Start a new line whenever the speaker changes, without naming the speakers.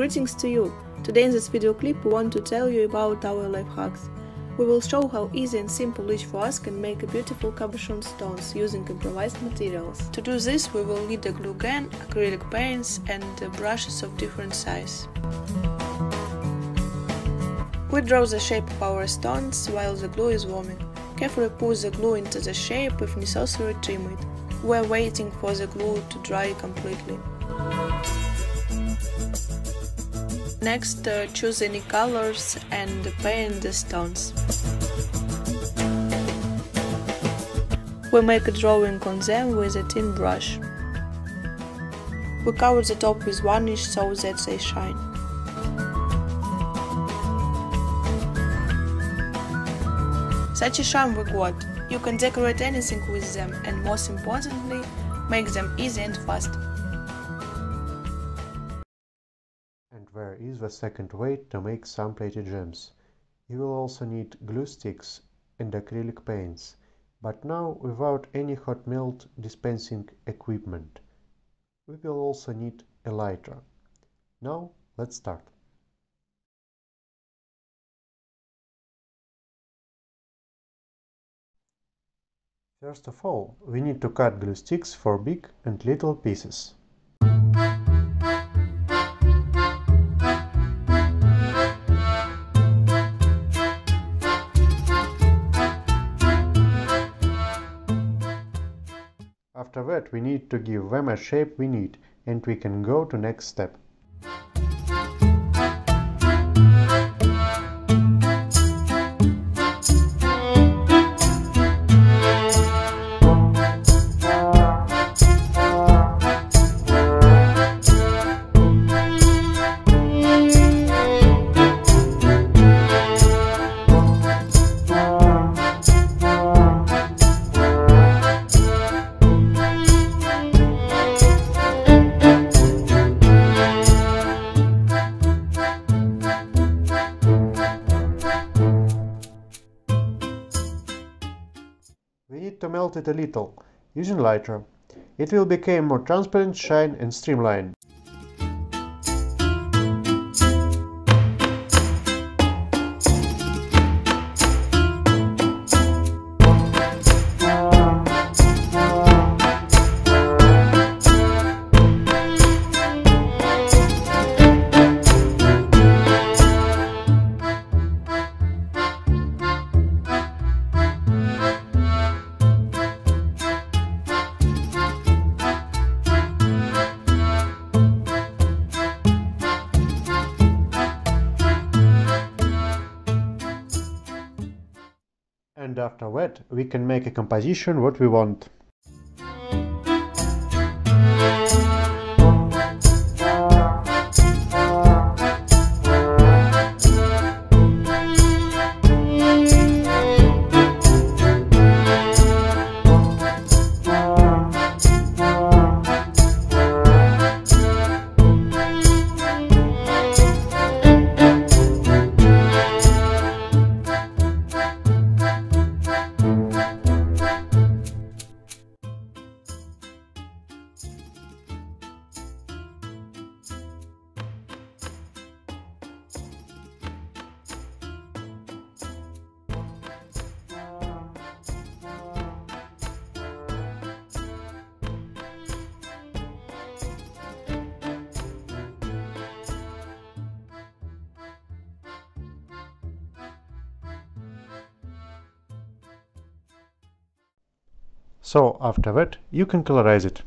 Greetings to you! Today in this video clip we want to tell you about our life hacks. We will show how easy and simple each for us can make a beautiful cabochon stones using improvised materials. To do this we will need a glue gun, acrylic paints and uh, brushes of different size. We draw the shape of our stones while the glue is warming. Carefully push the glue into the shape if necessary trim it. We're waiting for the glue to dry completely. Next, uh, choose any colors and paint the stones. We make a drawing on them with a thin brush. We cover the top with varnish so that they shine. Such a charm we got. You can decorate anything with them and most importantly, make them easy and fast.
Where is the second way to make some pretty gems? You will also need glue sticks and acrylic paints, but now without any hot melt dispensing equipment. We will also need a lighter. Now let's start. First of all, we need to cut glue sticks for big and little pieces. After that we need to give them a shape we need and we can go to next step. We need to melt it a little, using lighter. It will become more transparent, shine and streamline. And after that, we can make a composition what we want. So after that, you can colorize it.